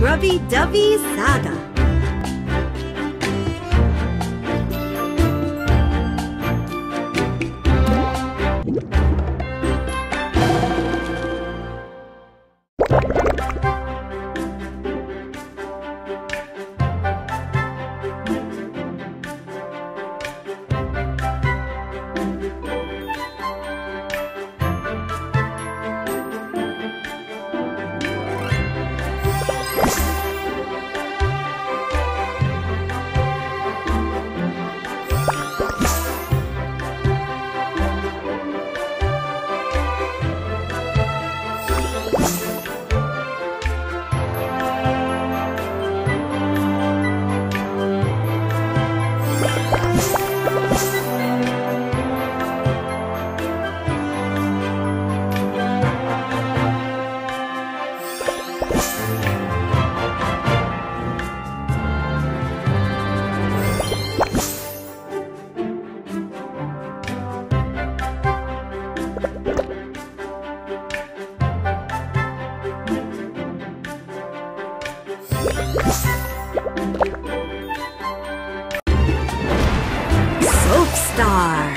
Grubby Dubby Saga. Soapstar.